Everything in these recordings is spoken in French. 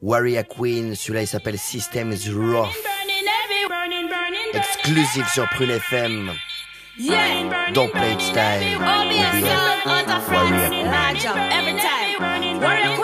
Warrior Queen, celui-là il s'appelle Systems Rough. Exclusif sur Prune FM. Yeah. Don't play it style. Warrior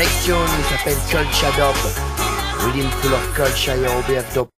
Next tune s'appelle Colchador, William Fuller Colch et Robert Dope.